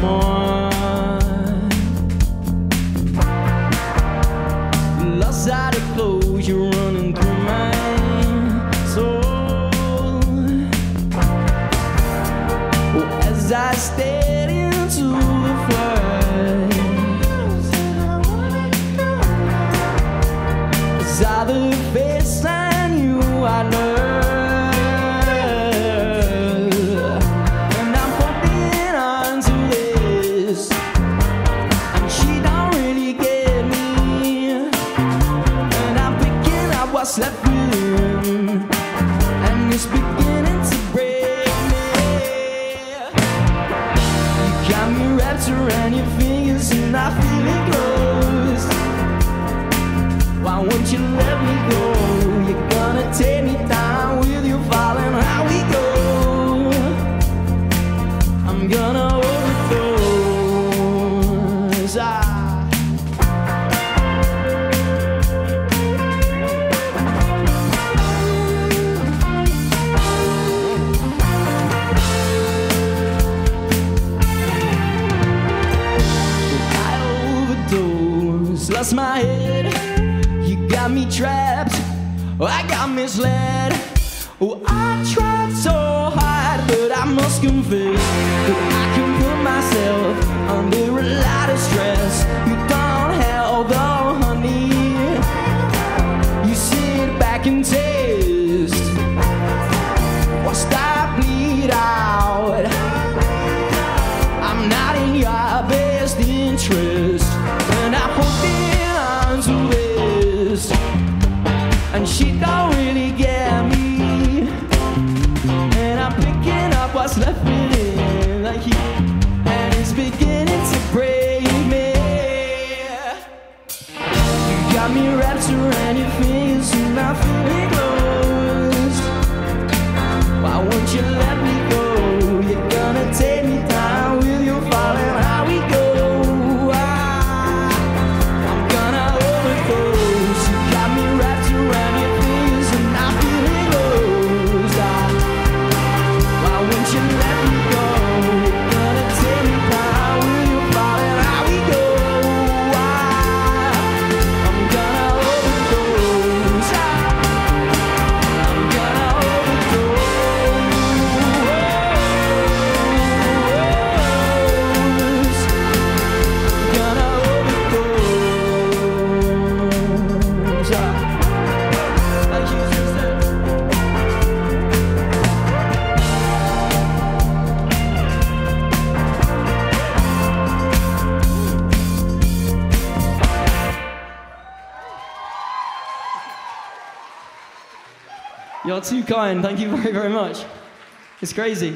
more. Lost out of closure running through my soul. As I stared into the flood, saw the face I knew I. slept my head. You got me trapped. Oh, I got misled. Oh, I tried so hard, but I must confess that I can put myself under a lot of stress. just left me like you, and it's beginning to break me. You got me wrapped around your fingers, and I feel. You're too kind. Thank you very, very much. It's crazy.